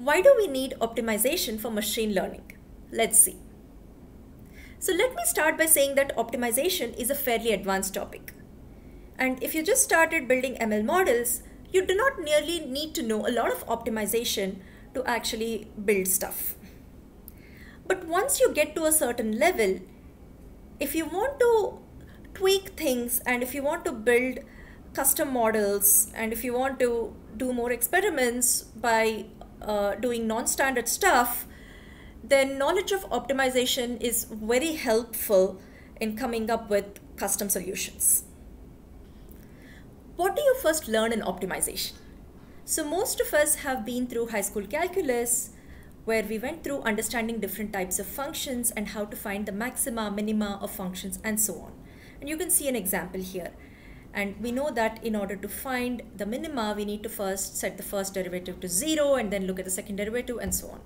why do we need optimization for machine learning? Let's see. So let me start by saying that optimization is a fairly advanced topic. And if you just started building ML models, you do not nearly need to know a lot of optimization to actually build stuff. But once you get to a certain level, if you want to tweak things and if you want to build custom models and if you want to do more experiments by uh, doing non-standard stuff, then knowledge of optimization is very helpful in coming up with custom solutions. What do you first learn in optimization? So most of us have been through high school calculus where we went through understanding different types of functions and how to find the maxima, minima of functions and so on. And you can see an example here. And we know that in order to find the minima, we need to first set the first derivative to zero and then look at the second derivative and so on.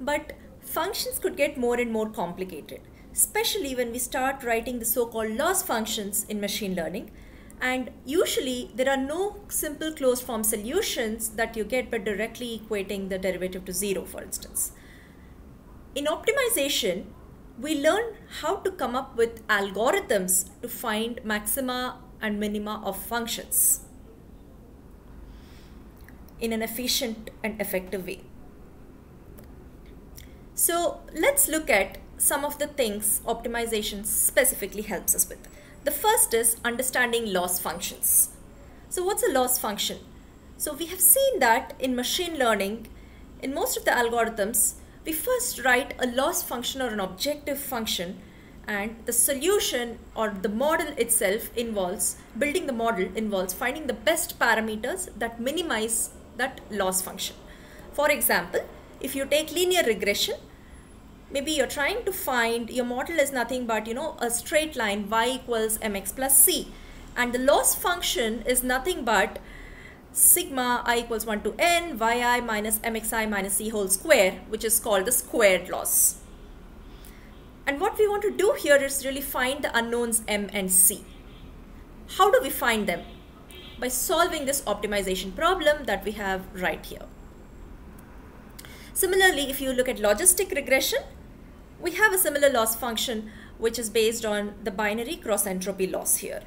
But functions could get more and more complicated, especially when we start writing the so-called loss functions in machine learning. And usually there are no simple closed form solutions that you get by directly equating the derivative to zero, for instance. In optimization, we learn how to come up with algorithms to find maxima and minima of functions in an efficient and effective way. So let's look at some of the things optimization specifically helps us with. The first is understanding loss functions. So what's a loss function? So we have seen that in machine learning, in most of the algorithms, we first write a loss function or an objective function and the solution or the model itself involves, building the model involves finding the best parameters that minimize that loss function. For example, if you take linear regression, maybe you're trying to find, your model is nothing but, you know, a straight line y equals mx plus c. And the loss function is nothing but sigma i equals 1 to n yi minus mxi minus c whole square, which is called the squared loss. And what we want to do here is really find the unknowns m and c. How do we find them? By solving this optimization problem that we have right here. Similarly, if you look at logistic regression, we have a similar loss function which is based on the binary cross entropy loss here.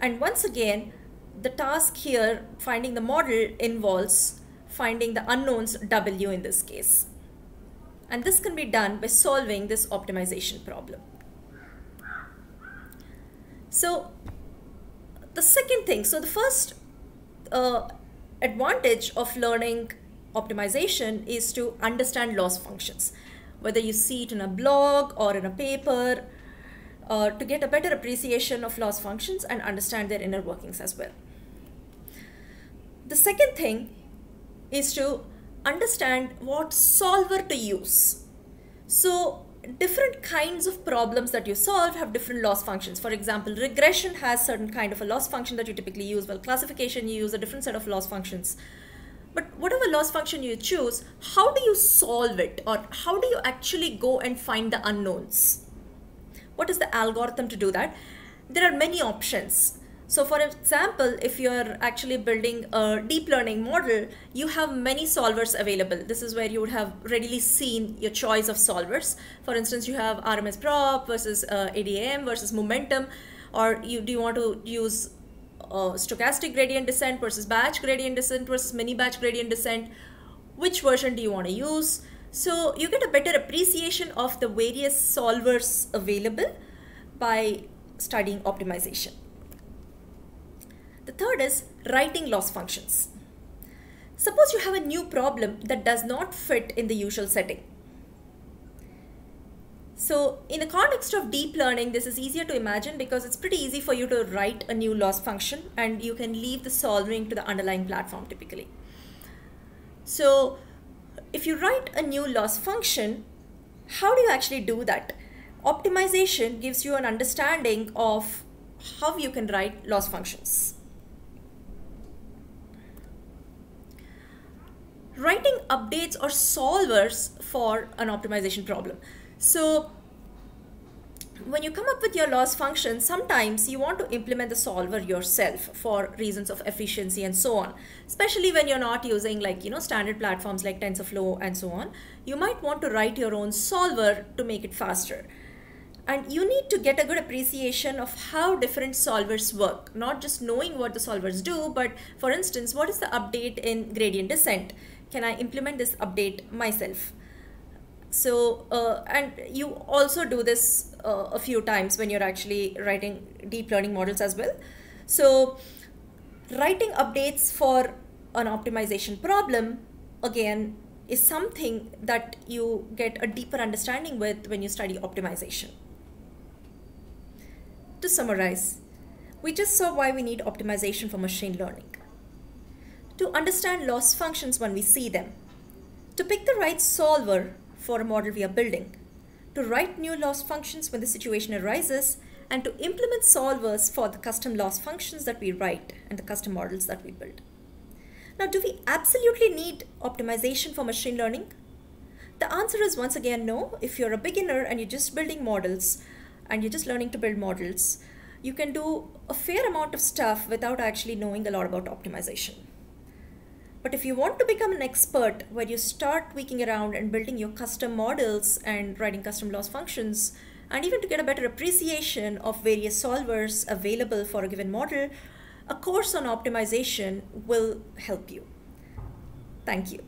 And once again, the task here, finding the model, involves finding the unknowns W in this case. And this can be done by solving this optimization problem. So the second thing, so the first uh, advantage of learning optimization is to understand loss functions. Whether you see it in a blog or in a paper, uh, to get a better appreciation of loss functions and understand their inner workings as well. The second thing is to understand what solver to use. So different kinds of problems that you solve have different loss functions. For example, regression has certain kind of a loss function that you typically use, while classification you use a different set of loss functions. But whatever loss function you choose, how do you solve it or how do you actually go and find the unknowns? What is the algorithm to do that? There are many options. So for example, if you're actually building a deep learning model, you have many solvers available. This is where you would have readily seen your choice of solvers. For instance, you have RMS prop versus uh, ADAM versus momentum, or you do you want to use uh, stochastic gradient descent versus batch gradient descent versus mini batch gradient descent. Which version do you want to use? So you get a better appreciation of the various solvers available by studying optimization. The third is writing loss functions. Suppose you have a new problem that does not fit in the usual setting. So in the context of deep learning, this is easier to imagine because it's pretty easy for you to write a new loss function and you can leave the solving to the underlying platform typically. So if you write a new loss function, how do you actually do that? Optimization gives you an understanding of how you can write loss functions. Writing updates or solvers for an optimization problem. So when you come up with your loss function, sometimes you want to implement the solver yourself for reasons of efficiency and so on. Especially when you're not using like, you know, standard platforms like TensorFlow and so on. You might want to write your own solver to make it faster. And you need to get a good appreciation of how different solvers work, not just knowing what the solvers do, but for instance, what is the update in gradient descent? Can I implement this update myself? So, uh, and you also do this uh, a few times when you're actually writing deep learning models as well. So, writing updates for an optimization problem, again, is something that you get a deeper understanding with when you study optimization. To summarize, we just saw why we need optimization for machine learning. To understand loss functions when we see them. To pick the right solver for a model we are building. To write new loss functions when the situation arises and to implement solvers for the custom loss functions that we write and the custom models that we build. Now, do we absolutely need optimization for machine learning? The answer is once again no. If you're a beginner and you're just building models, and you're just learning to build models, you can do a fair amount of stuff without actually knowing a lot about optimization. But if you want to become an expert where you start tweaking around and building your custom models and writing custom loss functions, and even to get a better appreciation of various solvers available for a given model, a course on optimization will help you. Thank you.